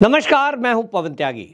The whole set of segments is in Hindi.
नमस्कार, मैं हूँ पवन त्यागी।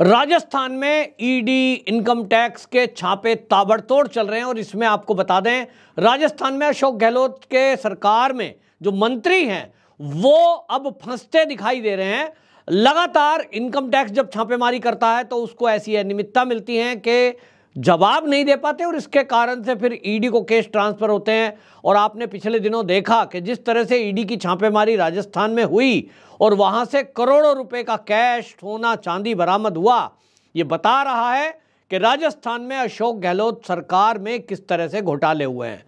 राजस्थान में ईडी इनकम टैक्स के छापे ताबड़तोड़ चल रहे हैं और इसमें आपको बता दें, राजस्थान में अशोक गहलोत के सरकार में जो मंत्री हैं, वो अब फंसते दिखाई दे रहे हैं। लगातार इनकम टैक्स जब छापेमारी करता है तो उसको ऐसी अनियमितता मिलती है कि जवाब नहीं दे पाते और इसके कारण से फिर ईडी को केस ट्रांसफ़र होते हैं। और आपने पिछले दिनों देखा कि जिस तरह से ईडी की छापेमारी राजस्थान में हुई और वहाँ से करोड़ों रुपए का कैश, सोना, चांदी बरामद हुआ, ये बता रहा है कि राजस्थान में अशोक गहलोत सरकार में किस तरह से घोटाले हुए हैं।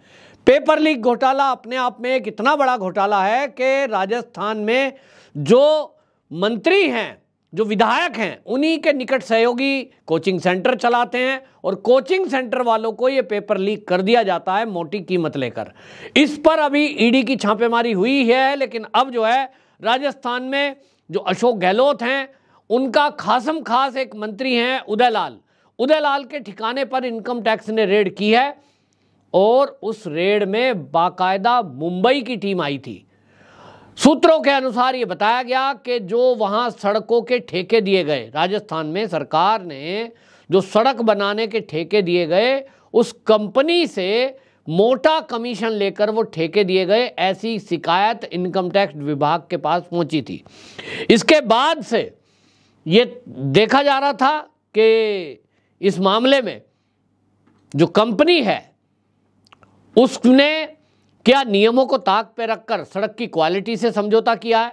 पेपर लीक घोटाला अपने आप में एक इतना बड़ा घोटाला है कि राजस्थान में जो मंत्री हैं जो विधायक हैं, उन्हीं के निकट सहयोगी कोचिंग सेंटर चलाते हैं और कोचिंग सेंटर वालों को ये पेपर लीक कर दिया जाता है मोटी कीमत लेकर। इस पर अभी ईडी की छापेमारी हुई है, लेकिन अब जो है, राजस्थान में जो अशोक गहलोत हैं, उनका खासम खास एक मंत्री हैं उदयलाल। उदयलाल के ठिकाने पर इनकम टैक्स ने रेड की है और उस रेड में बाकायदा मुंबई की टीम आई थी। सूत्रों के अनुसार ये बताया गया कि जो वहाँ सड़कों के ठेके दिए गए, राजस्थान में सरकार ने जो सड़क बनाने के ठेके दिए गए, उस कंपनी से मोटा कमीशन लेकर वो ठेके दिए गए, ऐसी शिकायत इनकम टैक्स विभाग के पास पहुँची थी। इसके बाद से ये देखा जा रहा था कि इस मामले में जो कंपनी है, उसने क्या नियमों को ताक पर रखकर सड़क की क्वालिटी से समझौता किया है?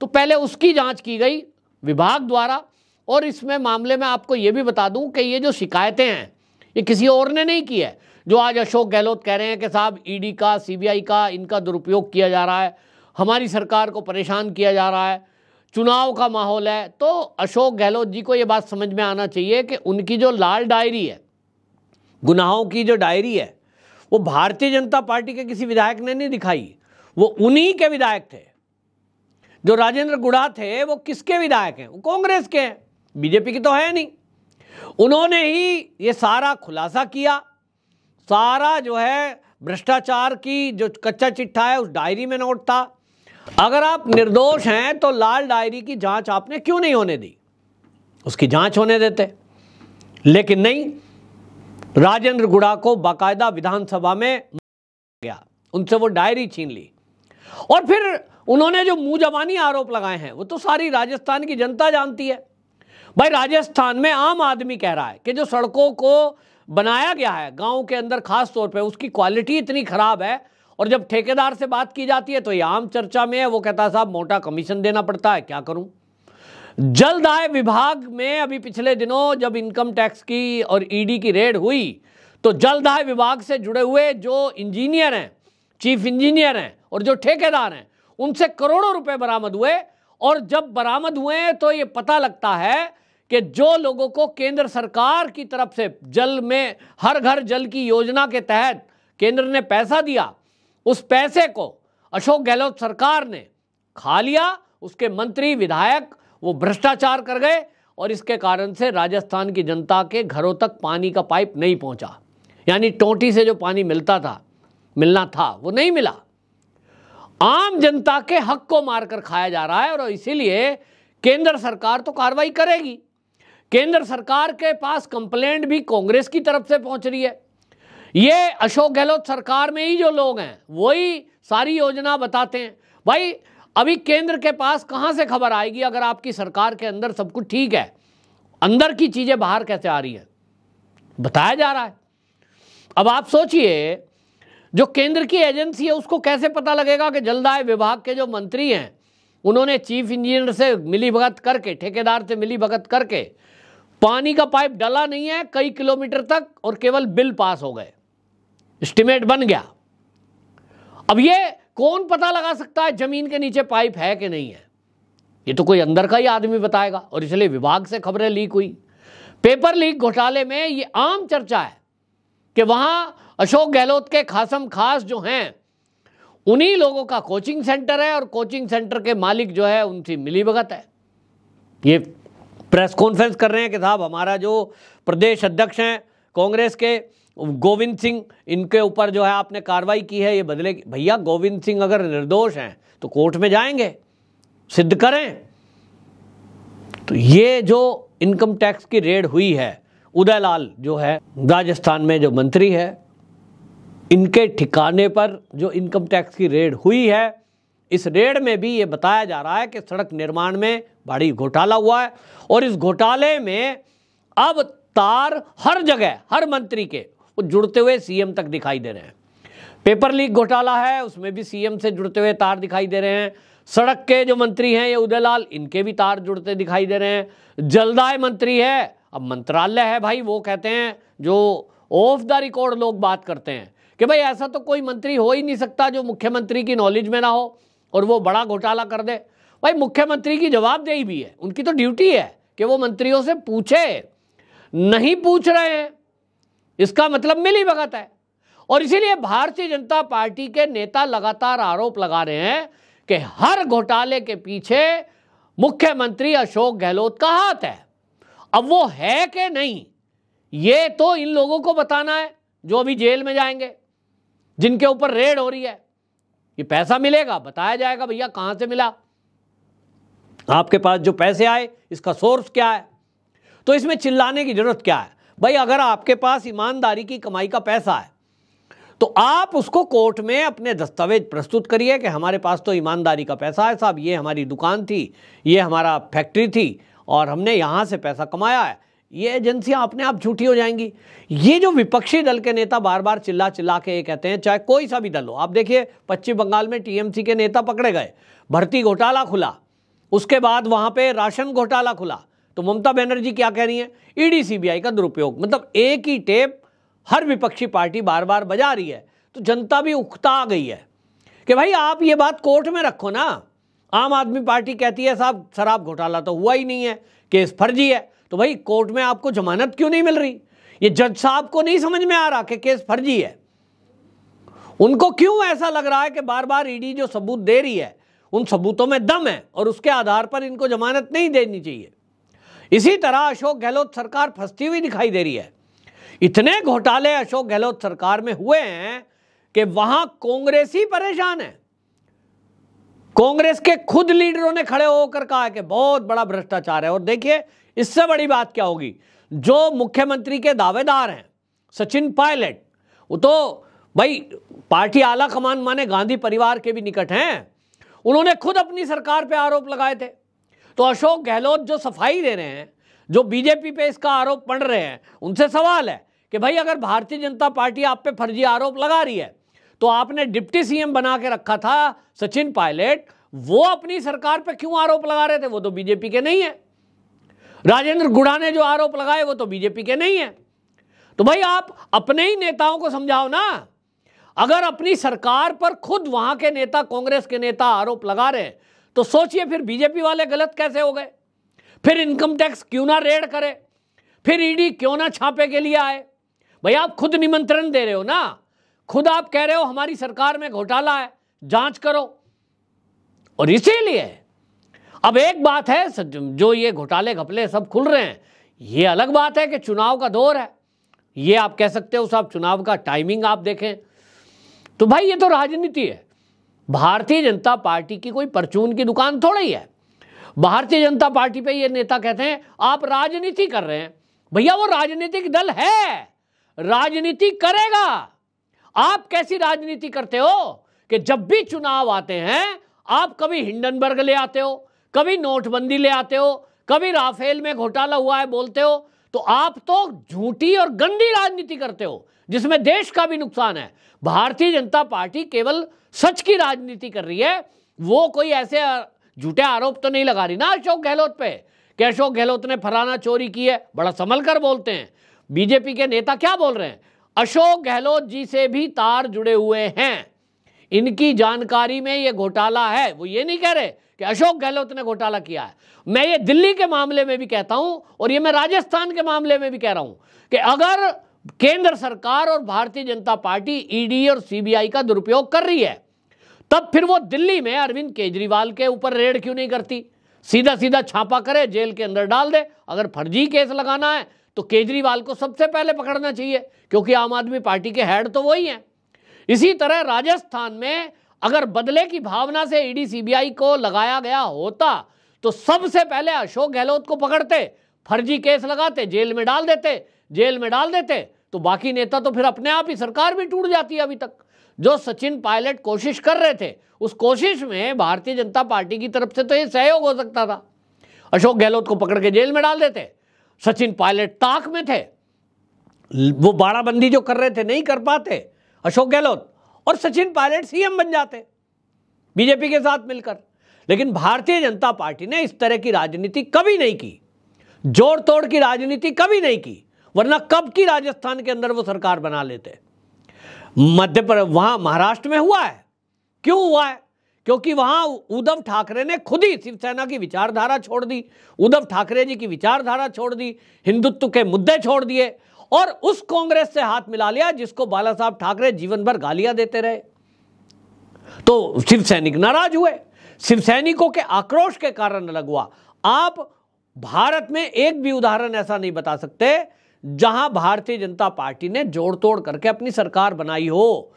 तो पहले उसकी जाँच की गई विभाग द्वारा, और इसमें मामले में आपको ये भी बता दूँ कि ये जो शिकायतें हैं, ये किसी और ने नहीं की है। जो आज अशोक गहलोत कह रहे हैं कि साहब ईडी का सीबीआई का, इनका दुरुपयोग किया जा रहा है, हमारी सरकार को परेशान किया जा रहा है, चुनाव का माहौल है तो अशोक गहलोत जी को ये बात समझ में आना चाहिए कि उनकी जो लाल डायरी है, गुनाहों की जो डायरी है वो भारतीय जनता पार्टी के किसी विधायक ने नहीं दिखाई। वो उन्हीं के विधायक थे। जो राजेंद्र गुड़ा थे, वो किसके विधायक हैं? वो कांग्रेस के हैं। बीजेपी की तो है नहीं। उन्होंने ही ये सारा खुलासा किया। सारा जो है भ्रष्टाचार की जो कच्चा चिट्ठा है, उस डायरी में नोट था। अगर आप निर्दोष हैं तो लाल डायरी की जाँच आपने क्यों नहीं होने दी? उसकी जाँच होने देते। लेकिन नहीं राजेंद्र गुड़ा को बाकायदा विधानसभा में गया। उनसे वो डायरी छीन ली। और फिर उन्होंने जो मुँह जबानी आरोप लगाए हैं, वो तो सारी राजस्थान की जनता जानती है। भाई, राजस्थान में आम आदमी कह रहा है कि जो सड़कों को बनाया गया है, गाँव के अंदर खास तौर पे उसकी क्वालिटी इतनी खराब है और जब ठेकेदार से बात की जाती है तो ये आम चर्चा में है, वो कहता है, साहब, मोटा कमीशन देना पड़ता है, क्या करूँ? जल्द आय विभाग में। अभी पिछले दिनों जब इनकम टैक्स की और ईडी की रेड हुई तो जल्द आय विभाग से जुड़े हुए जो इंजीनियर हैं, चीफ इंजीनियर हैं और जो ठेकेदार हैं, उनसे करोड़ों रुपए बरामद हुए। और जब बरामद हुए तो ये पता लगता है कि जो लोगों को केंद्र सरकार की तरफ़ से जल में, हर घर जल की योजना के तहत केंद्र ने पैसा दिया, उस पैसे को अशोक गहलोत सरकार ने खा लिया। उसके मंत्री, विधायक वो भ्रष्टाचार कर गए और इसके कारण से राजस्थान की जनता के घरों तक पानी का पाइप नहीं पहुँचा। यानी टोटी से जो पानी मिलता था, मिलना था, वो नहीं मिला। आम जनता के हक को मारकर खाया जा रहा है और इसीलिए केंद्र सरकार तो कार्रवाई करेगी। केंद्र सरकार के पास कंप्लेंट भी कांग्रेस की तरफ़ से पहुँच रही है। ये अशोक गहलोत सरकार में ही जो लोग हैं, वही सारी योजना बताते हैं। भाई अभी केंद्र के पास कहाँ से खबर आएगी अगर आपकी सरकार के अंदर सब कुछ ठीक है? अंदर की चीज़ें बाहर कैसे आ रही है? बताया जा रहा है। अब आप सोचिए, जो केंद्र की एजेंसी है, उसको कैसे पता लगेगा कि जल्द जलदाय विभाग के जो मंत्री हैं, उन्होंने चीफ इंजीनियर से मिली भगत करके, ठेकेदार से मिली भगत करके, पानी का पाइप डला नहीं है, कई किलोमीटर तक, और केवल बिल पास हो गए। एस्टिमेट बन गया। अब ये कौन पता लगा सकता है ज़मीन के नीचे पाइप है कि नहीं है? ये तो कोई अंदर का ही आदमी बताएगा, और इसलिए विभाग से खबरें लीक हुई। पेपर लीक घोटाले में ये आम चर्चा है कि वहाँ अशोक गहलोत के खासम खास जो हैं, उन्हीं लोगों का कोचिंग सेंटर है, और कोचिंग सेंटर के मालिक जो है, उनसे मिली भगत है। ये प्रेस कॉन्फ्रेंस कर रहे हैं कि साहब, हमारा जो प्रदेश अध्यक्ष हैं, कांग्रेस के गोविंद सिंह, इनके ऊपर जो है आपने कार्रवाई की है, ये बदले भैया, गोविंद सिंह अगर निर्दोष हैं तो कोर्ट में जाएँगे, सिद्ध करें। तो ये जो इनकम टैक्स की रेड हुई है, उदयलाल जो है, राजस्थान में जो मंत्री है, इनके ठिकाने पर जो इनकम टैक्स की रेड हुई है, इस रेड में भी ये बताया जा रहा है कि सड़क निर्माण में बड़ी घोटाला हुआ है। और इस घोटाले में अब तार हर जगह, हर मंत्री के जुड़ते हुए सीएम तक दिखाई दे रहे हैं। पेपर लीक घोटाला है, उसमें भी सीएम से जुड़ते हुए तार दिखाई दे रहे हैं। सड़क के जो मंत्री हैं, ये उदयलाल, इनके भी तार जुड़ते दिखाई दे रहे हैं। जलदाय मंत्री है, अब मंत्रालय है भाई, वो कहते हैं, जो ऑफ़ द रिकॉर्ड लोग बात करते हैं कि भाई ऐसा तो कोई मंत्री हो ही नहीं सकता जो मुख्यमंत्री की नॉलेज में ना हो और वो बड़ा घोटाला कर दे। भाई मुख्यमंत्री की जवाबदेही भी है, उनकी तो ड्यूटी है कि वो मंत्रियों से पूछे, नहीं पूछ रहे हैं। इसका मतलब मिली भगत है। और इसीलिए भारतीय जनता पार्टी के नेता लगातार आरोप लगा रहे हैं कि हर घोटाले के पीछे मुख्यमंत्री अशोक गहलोत का हाथ है। अब वो है कि नहीं, ये तो इन लोगों को बताना है जो अभी जेल में जाएँगे, जिनके ऊपर रेड हो रही है। ये पैसा मिलेगा, बताया जाएगा, भैया कहाँ से मिला? आपके पास जो पैसे आए, इसका सोर्स क्या है? तो इसमें चिल्लाने की ज़रूरत क्या है? भाई, अगर आपके पास ईमानदारी की कमाई का पैसा है तो आप उसको कोर्ट में अपने दस्तावेज़ प्रस्तुत करिए कि हमारे पास तो ईमानदारी का पैसा है साहब, ये हमारी दुकान थी, ये हमारा फैक्ट्री थी और हमने यहाँ से पैसा कमाया है। ये एजेंसियाँ अपने आप झूठी हो जाएँगी। ये जो विपक्षी दल के नेता बार बार चिल्ला चिल्ला के ये कहते हैं, चाहे कोई सा भी दल हो, आप देखिए, पश्चिम बंगाल में टीएमसी के नेता पकड़े गए, भर्ती घोटाला खुला, उसके बाद वहाँ पे राशन घोटाला खुला तो ममता बनर्जी क्या कह रही है? ईडी सीबीआई का दुरुपयोग। मतलब एक ही टेप हर विपक्षी पार्टी बार बार बजा रही है। तो जनता भी उकता आ गई है कि भाई आप ये बात कोर्ट में रखो ना। आम आदमी पार्टी कहती है, साहब, शराब घोटाला तो हुआ ही नहीं है। केस फर्जी है। तो भाई कोर्ट में आपको जमानत क्यों नहीं मिल रही? ये जज साहब को नहीं समझ में आ रहा कि केस फर्जी है। उनको क्यों ऐसा लग रहा है कि बार बार ईडी जो सबूत दे रही है, उन सबूतों में दम है और उसके आधार पर इनको जमानत नहीं देनी चाहिए? इसी तरह अशोक गहलोत सरकार फंसती हुई दिखाई दे रही है। इतने घोटाले अशोक गहलोत सरकार में हुए हैं कि वहाँ कांग्रेस ही परेशान है। कांग्रेस के खुद लीडरों ने खड़े होकर कहा कि बहुत बड़ा भ्रष्टाचार है। और देखिए, इससे बड़ी बात क्या होगी? जो मुख्यमंत्री के दावेदार हैं, सचिन पायलट, वो तो भाई पार्टी आला कमान माने गांधी परिवार के भी निकट हैं। उन्होंने खुद अपनी सरकार पे आरोप लगाए थे। तो अशोक गहलोत जो सफ़ाई दे रहे हैं, जो बीजेपी पे इसका आरोप पड़ रहे हैं, उनसे सवाल है कि भाई अगर भारतीय जनता पार्टी आप पे फर्जी आरोप लगा रही है तो आपने डिप्टी सीएम बना के रखा था सचिन पायलट, वो अपनी सरकार पे क्यों आरोप लगा रहे थे? वो तो बीजेपी के नहीं है। राजेंद्र गुड़ा ने जो आरोप लगाए, वो तो बीजेपी के नहीं है। तो भाई आप अपने ही नेताओं को समझाओ ना। अगर अपनी सरकार पर खुद वहाँ के नेता, कांग्रेस के नेता आरोप लगा रहे हैं तो सोचिए फिर बीजेपी वाले गलत कैसे हो गए? फिर इनकम टैक्स क्यों ना रेड करे? फिर ईडी क्यों ना छापे के लिए आए? भाई आप खुद निमंत्रण दे रहे हो ना? खुद आप कह रहे हो हमारी सरकार में घोटाला है, जाँच करो। और इसीलिए, अब एक बात है जो ये घोटाले घपले सब खुल रहे हैं, ये अलग बात है कि चुनाव का दौर है। ये आप कह सकते हो साहब चुनाव का टाइमिंग आप देखें। तो भाई ये तो राजनीति है। भारतीय जनता पार्टी की कोई परचून की दुकान थोड़ी है। भारतीय जनता पार्टी पे ये नेता कहते हैं, आप राजनीति कर रहे हैं। भैया, वो राजनीतिक दल है। राजनीति करेगा। आप कैसी राजनीति करते हो कि जब भी चुनाव आते हैं, आप कभी हिंडनबर्ग ले आते हो, कभी नोटबंदी ले आते हो, कभी राफेल में घोटाला हुआ है बोलते हो तो आप तो झूठी और गंदी राजनीति करते हो, जिसमें देश का भी नुकसान है। भारतीय जनता पार्टी केवल सच की राजनीति कर रही है। वो कोई ऐसे झूठे आरोप तो नहीं लगा रही ना अशोक गहलोत पे, कि अशोक गहलोत ने फलाना चोरी की है। बड़ा संभल कर बोलते हैं। बीजेपी के नेता क्या बोल रहे हैं? अशोक गहलोत जी से भी तार जुड़े हुए हैं। इनकी जानकारी में ये घोटाला है। वो ये नहीं कह रहे कि अशोक गहलोत ने घोटाला किया है। मैं ये दिल्ली के मामले में भी कहता हूँ और ये मैं राजस्थान के मामले में भी कह रहा हूँ कि अगर केंद्र सरकार और भारतीय जनता पार्टी ईडी और सीबीआई का दुरुपयोग कर रही है, तब फिर वो दिल्ली में अरविंद केजरीवाल के ऊपर रेड क्यों नहीं करती? सीधा सीधा छापा करे, जेल के अंदर डाल दे। अगर फर्जी केस लगाना है तो केजरीवाल को सबसे पहले पकड़ना चाहिए, क्योंकि आम आदमी पार्टी के हेड तो वही हैं। इसी तरह राजस्थान में अगर बदले की भावना से ईडी सीबीआई को लगाया गया होता तो सबसे पहले अशोक गहलोत को पकड़ते, फर्जी केस लगाते, जेल में डाल देते, जेल में डाल देते तो बाकी नेता तो फिर अपने आप ही सरकार भी टूट जाती है अभी तक। जो सचिन पायलट कोशिश कर रहे थे, उस कोशिश में भारतीय जनता पार्टी की तरफ़ से तो ये सहयोग हो सकता था। अशोक गहलोत को पकड़ के जेल में डाल देते, सचिन पायलट ताक में थे, वो बाड़ाबंदी जो कर रहे थे, नहीं कर पाते। अशोक गहलोत और सचिन पायलट सीएम बन जाते, बीजेपी के साथ मिलकर। लेकिन भारतीय जनता पार्टी ने इस तरह की राजनीति कभी नहीं की। जोड़ तोड़ की राजनीति कभी नहीं की, वरना कब की राजस्थान के अंदर वो सरकार बना लेते। मध्य प्रदेश वहाँ महाराष्ट्र में हुआ है। क्यों हुआ है? क्योंकि वहाँ उद्धव ठाकरे ने खुद ही शिवसेना की विचारधारा छोड़ दी, उद्धव ठाकरे जी की विचारधारा छोड़ दी, हिंदुत्व के मुद्दे छोड़ दिए और उस कांग्रेस से हाथ मिला लिया जिसको बाला साहब ठाकरे जीवन भर गालियाँ देते रहे। तो शिव सैनिक नाराज़ हुए। शिव सैनिकों के आक्रोश के कारण अलग हुआ। आप भारत में एक भी उदाहरण ऐसा नहीं बता सकते, जहाँ भारतीय जनता पार्टी ने जोड़ तोड़ करके अपनी सरकार बनाई हो।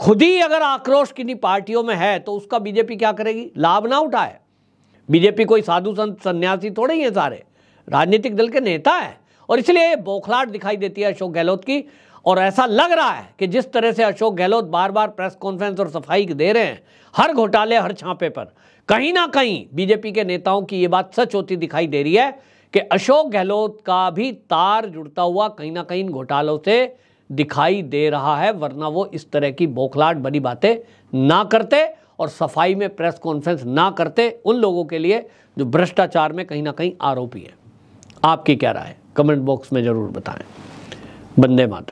खुद ही अगर आक्रोश किन्हीं पार्टियों में है तो उसका बीजेपी क्या करेगी? लाभ ना उठाए। बीजेपी कोई साधु संत, सन्यासी थोड़े ही है सारे। राजनीतिक दल के नेता है। और इसलिए बौखलाट दिखाई देती है अशोक गहलोत की। और ऐसा लग रहा है कि जिस तरह से अशोक गहलोत बार बार प्रेस कॉन्फ्रेंस और सफ़ाई दे रहे हैं, हर घोटाले, हर छापे पर, कहीं ना कहीं बीजेपी के नेताओं की ये बात सच होती दिखाई दे रही है कि अशोक गहलोत का भी तार जुड़ता हुआ कहीं ना कहीं घोटालों से दिखाई दे रहा है, वरना वो इस तरह की बौखलाट बनी बातें ना करते और सफ़ाई में प्रेस कॉन्फ्रेंस ना करते, उन लोगों के लिए जो भ्रष्टाचार में कहीं ना कहीं आरोपी है। आपकी क्या राय? कमेंट बॉक्स में ज़रूर बताएँ। बंदे मात्र